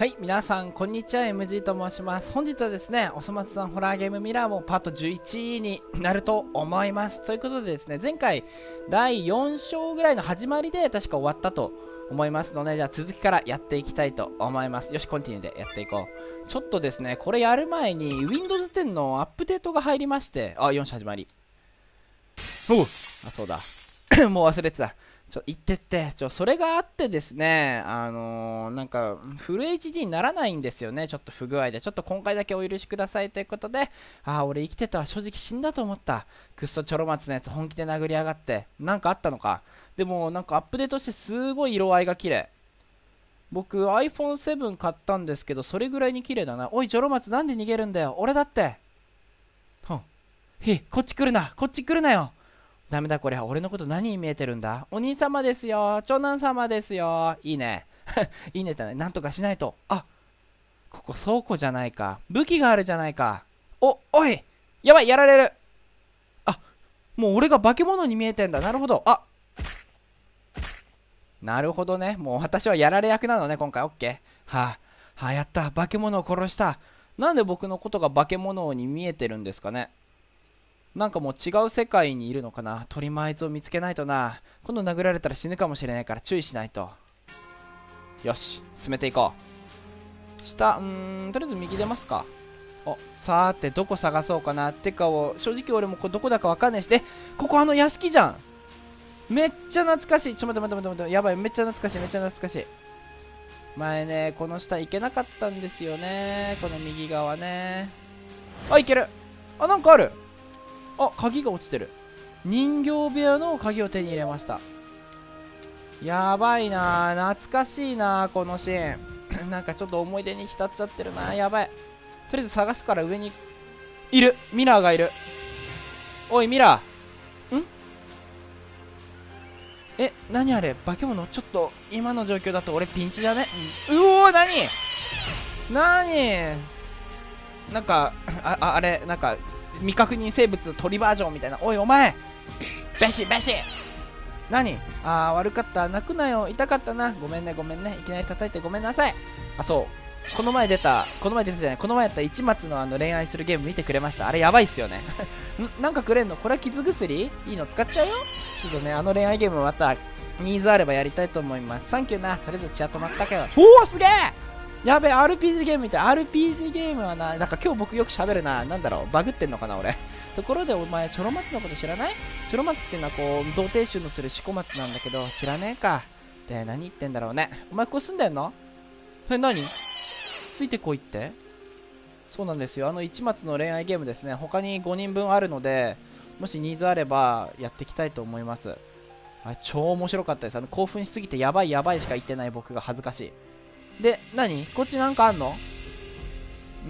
はい、皆さん、こんにちは。MG と申します。本日はですね、おそ松さんホラーゲームミラーもパート11になると思います。ということでですね、前回、第4章ぐらいの始まりで確か終わったと思いますので、じゃあ続きからやっていきたいと思います。よし、コンティニューでやっていこう。ちょっとですね、これやる前に、Windows 10のアップデートが入りまして、あ、4章始まり。おうあ、そうだ。もう忘れてた。ちょ、言ってって、ちょ、それがあってですね、あのー、なんか、フル HD にならないんですよね、ちょっと不具合で。ちょっと今回だけお許しくださいということで、ああ、俺生きてたわ、正直死んだと思った。くっそちょろ松のやつ本気で殴りやがって。なんかあったのか。でも、なんかアップデートしてすごい色合いが綺麗。僕 iPhone7 買ったんですけど、それぐらいに綺麗だな。おい、ジョロマツなんで逃げるんだよ。俺だって。ほん。ひ、こっち来るな。こっち来るなよ。ダメだこれ。俺のこと何に見えてるんだ？お兄様ですよ。長男様ですよ。いいね。いいねってね。なんとかしないと。あここ倉庫じゃないか。武器があるじゃないか。おおいやばいやられる。あもう俺が化け物に見えてんだ。なるほど。あなるほどね。もう私はやられ役なのね今回。オッケー。はあはあやった。化け物を殺した。なんで僕のことが化け物に見えてるんですかね。なんかもう違う世界にいるのかな？鳥もあいつを見つけないとな。今度殴られたら死ぬかもしれないから注意しないと。よし進めていこう。下うーんとりあえず右出ますか。おさーてどこ探そうかなってかを正直俺もこどこだかわかんないし。でここあの屋敷じゃん。めっちゃ懐かしい。ちょ待って待って待って待って。やばいめっちゃ懐かしいめっちゃ懐かしい。前ねこの下行けなかったんですよね。この右側ね。あいける。あなんかある。あ鍵が落ちてる。人形部屋の鍵を手に入れました。やばいな懐かしいなこのシーン。なんかちょっと思い出に浸っちゃってるなやばい。とりあえず探すから上にいる。ミラーがいる。おいミラー。ん？え何あれ？化け物？ちょっと今の状況だと俺ピンチだね。うおー何？何？なんかああれ？なんか未確認生物鳥バージョンみたいな。おいお前ベシベシ。何？ああ悪かった。泣くなよ。痛かったな。ごめんねごめんね。いきなり叩いてごめんなさい。あそう。この前出たこの前出たじゃない。この前やった一末のあの恋愛するゲーム見てくれました。あれやばいっすよね。んなんかくれんの？これは傷薬？いいの？使っちゃうよ？ちょっとねあの恋愛ゲームまたニーズあればやりたいと思います。サンキューな。とりあえず血は止まったけど。おおすげえ！やべえ RPG ゲームみたい。RPG ゲームはななんか今日僕よく喋るな。なんだろう。バグってんのかな俺。ところでお前チョロマツのこと知らない？チョロマツっていうのはこう童貞臭のするシコマツなんだけど知らねえか。で何言ってんだろうね。お前ここ住んでんの？え何？ついてこいって？そうなんですよ。あの一末の恋愛ゲームですね。他に5人分あるのでもしニーズあればやっていきたいと思います。あ超面白かったです。あの興奮しすぎてやばいやばいしか言ってない僕が恥ずかしい。で、何？こっちなんかあんの？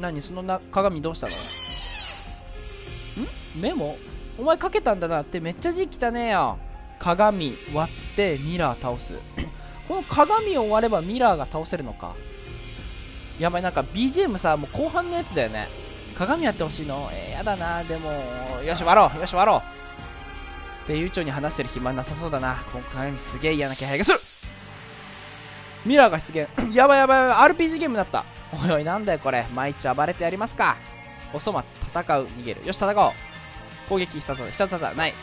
何？そのな鏡どうしたの？ん？メモ？お前かけたんだなってめっちゃ字汚ねえよ。鏡割ってミラー倒す。この鏡を割ればミラーが倒せるのか。やばい、なんか BGM さ、もう後半のやつだよね。鏡やってほしいのえー、やだな。でも、よし、割ろうよし、割ろうって悠長に話してる暇なさそうだな。この鏡すげえ嫌な気配がするミラーが出現。やばいやばいやばい。RPG ゲームだった。おいおいなんだよこれ。毎日暴れてやりますか。おそ松戦う。逃げる。よし戦おう。攻撃必殺技。必殺技ない。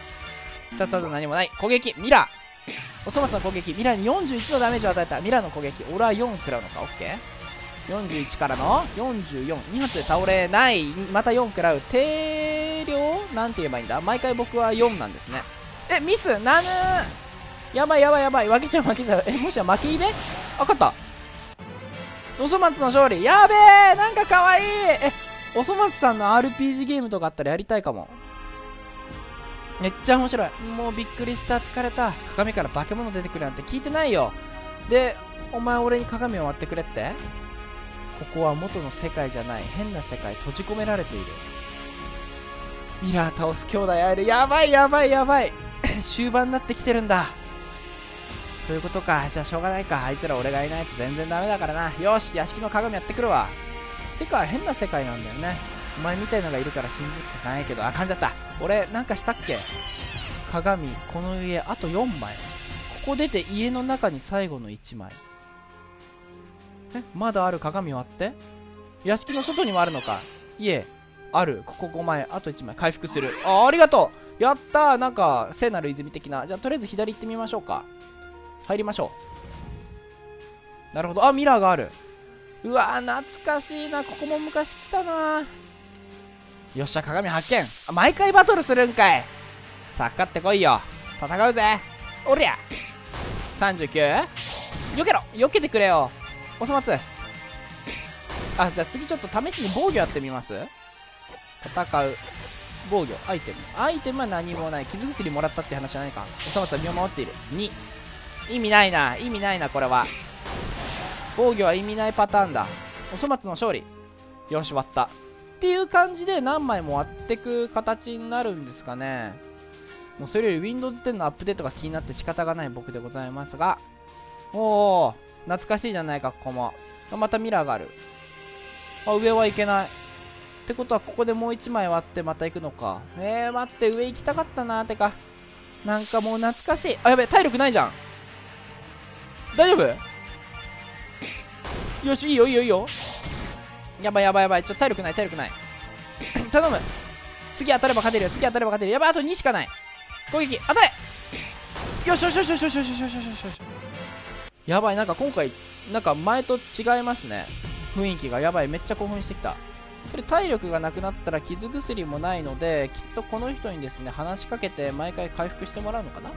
必殺技何もない。攻撃。ミラー。おそ松の攻撃。ミラーに41のダメージを与えた。ミラーの攻撃。俺は4食らうのか？オッケー。41からの442発で倒れない。また4食らう。定量？なんて言えばいいんだ？毎回僕は4なんですね。えミス？なぬやばいやばいやばい。負けちゃう負けちゃう。えもしや負けイベ？あ勝った。おそ松の勝利。やべえなんかかわい。いえおそ松さんの RPG ゲームとかあったらやりたいかも。めっちゃ面白い。もうびっくりした。疲れた。鏡から化け物出てくるなんて聞いてないよ。でお前俺に鏡を割ってくれって。ここは元の世界じゃない。変な世界閉じ込められている。ミラー倒す兄弟会える。やばいやばいやばい。終盤になってきてるんだ。そういうことか。じゃあしょうがないか。あいつら俺がいないと全然ダメだからな。よし屋敷の鏡やってくるわ。てか変な世界なんだよね。お前みたいのがいるから信じてかないけど。あ噛んじゃった。俺なんかしたっけ？鏡この家あと4枚。ここ出て家の中に最後の1枚。えまだある？鏡割って？屋敷の外にもあるのか？いえある。ここ5枚あと1枚。回復する。あありがとう。やったー。なんか聖なる泉的な。じゃあとりあえず左行ってみましょうか。入りましょう。なるほど。あミラーがある。うわー懐かしいな。ここも昔来たな。よっしゃ鏡発見。あ毎回バトルするんかい。さあかかってこいよ。戦うぜ。おりゃ。39よけろ。よけてくれよ。おそ松あじゃあ次ちょっと試しに防御やってみます？戦う。防御。アイテム。アイテムは何もない。傷薬もらったって話じゃないか。おそ松は身を守っている。2意味ないな。意味ないなこれは。防御は意味ないパターンだ。おそ松の勝利。よし割った。っていう感じで何枚も割ってく形になるんですかね。もうそれより Windows 10のアップデートが気になって仕方がない僕でございますが。おお懐かしいじゃないかここも。またミラーがある。あ上はいけない。ってことはここでもう1枚割ってまた行くのか。えー、待って上行きたかったなてか。なんかもう懐かしい。あやべ体力ないじゃん。大丈夫？よしいいよいいよいいよ。やばいやばいやばい。ちょっと体力ない体力ない。頼む。次当たれば勝てるよ次当たれば勝てるやばいあと2しかない。攻撃当たれ！よしよしよしよしよしよしよしよしよしやばいなんか今回なんか前と違いますね。雰囲気が。やばいめっちゃ興奮してきた。これ体力がなくなったら傷薬もないのできっとこの人にですね話しかけて毎回回復してもらうのかな？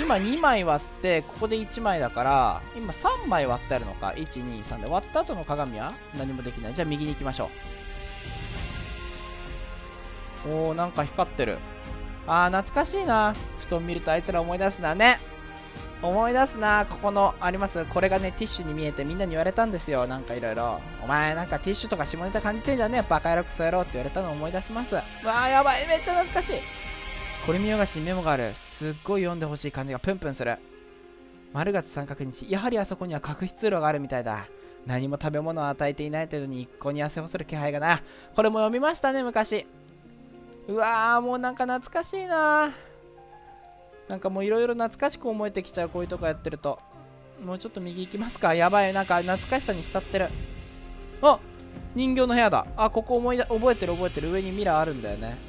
今2枚割ってここで1枚だから今3枚割ってあるのか。123で。割った後の鏡は何もできない。じゃあ右に行きましょう。おーなんか光ってる。あー懐かしいな。布団見るとあいつら思い出すなね。思い出すな。ここのあります。これがねティッシュに見えてみんなに言われたんですよ。なんかいろいろ。お前なんかティッシュとか下ネタ感じてんじゃねえ。バカ野郎クソ野郎って言われたの思い出します。わあやばい。めっちゃ懐かしい。これ見よがしにメモがある。すっごい読んでほしい感じがプンプンする。丸月三角日やはりあそこには核出路があるみたいだ。何も食べ物を与えていない程度に一向に汗をする気配がなこれも読みましたね昔。うわーもうなんか懐かしいな。なんかもういろいろ懐かしく思えてきちゃうこういうとこやってると。もうちょっと右行きますか。やばいなんか懐かしさに浸ってる。あ人形の部屋だ。あここ思い覚えてる覚えてる。上にミラーあるんだよね。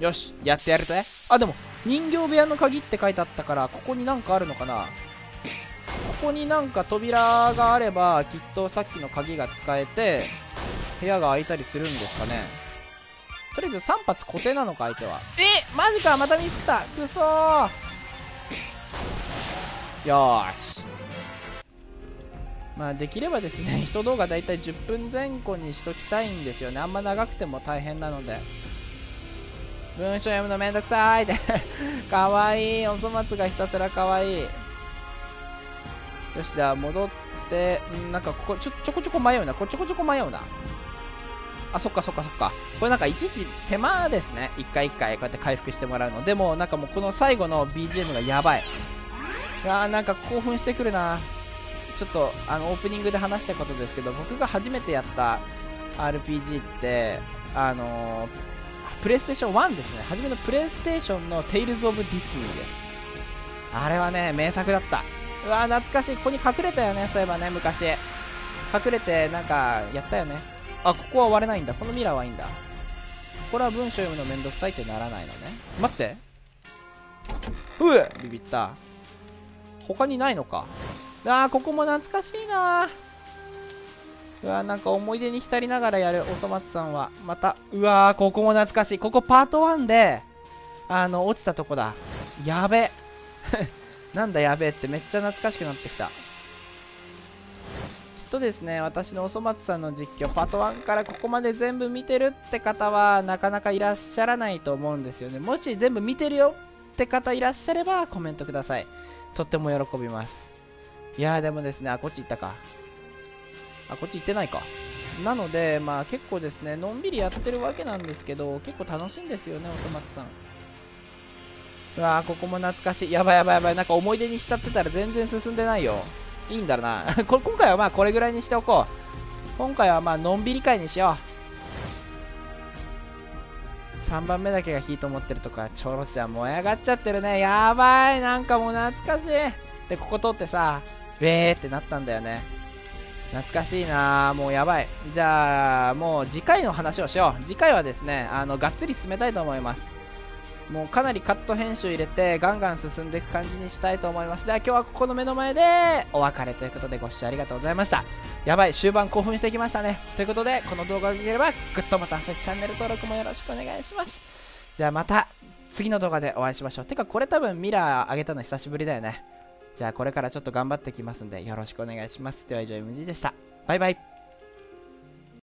よしやってやるぜ。あでも人形部屋の鍵って書いてあったからここになんかあるのかな？ここになんか扉があればきっとさっきの鍵が使えて部屋が開いたりするんですかね。とりあえず3発固定なのか相手は。えマジかまたミスった。くそー。よーし。まあできればですね一動画だいたい10分前後にしときたいんですよね。あんま長くても大変なので文章読むのめんどくさいって。かわいい。おそ松がひたすらかわいい。よしじゃあ戻って。んなんかここちょちょこちょこ迷うな。こちょこちょこ迷うな。あそっかそっかそっか。これなんかいちいち手間ですね。一回一回こうやって回復してもらうの。でもなんかもうこの最後の BGM がやばい。いやーなんか興奮してくるな。ちょっとあのオープニングで話したことですけど僕が初めてやった RPG ってあのー、プレイステーション1ですね。初めのプレイステーションの Tales of Destiny です。あれはね名作だった。うわ懐かしい。ここに隠れたよねそういえばね昔。隠れてなんかやったよね。あここは割れないんだ。このミラーはいいんだ。これは文章読むのめんどくさいってならないのね。待って。うえビビった。他にないのか。あーここも懐かしいな。うわなんか思い出に浸りながらやるおそ松さんはまたうわーここも懐かしい。ここパート1であの落ちたとこだ。やべ。なんだやべえってめっちゃ懐かしくなってきた。きっとですね私のおそ松さんの実況パート1からここまで全部見てるって方はなかなかいらっしゃらないと思うんですよね。もし全部見てるよって方いらっしゃればコメントください。とっても喜びます。いやーでもですねあこっち行ったか。あこっち行ってないか。なのでまあ結構ですねのんびりやってるわけなんですけど結構楽しいんですよねおそ松さん。うわーここも懐かしい。やばいやばいやばい。なんか思い出に浸ってたら全然進んでないよ。いいんだろな。こ今回はまあこれぐらいにしておこう。今回はまあのんびり会にしよう。3番目だけが火と思ってるとかちょろちゃん燃え上がっちゃってるね。やばいなんかもう懐かしい。でここ通ってさえーってなったんだよね。懐かしいな。もうやばい。じゃあもう次回の話をしよう。次回はですねあのがっつり進めたいと思います。もうかなりカット編集入れてガンガン進んでいく感じにしたいと思います。では今日はここの目の前でお別れということでご視聴ありがとうございました。やばい終盤興奮してきましたね。ということでこの動画が良ければグッドボタンそしてチャンネル登録もよろしくお願いします。じゃあまた次の動画でお会いしましょう。てかこれ多分ミラー上げたの久しぶりだよね。じゃあこれからちょっと頑張ってきますんでよろしくお願いします。では以上 MG でした。バイバイ。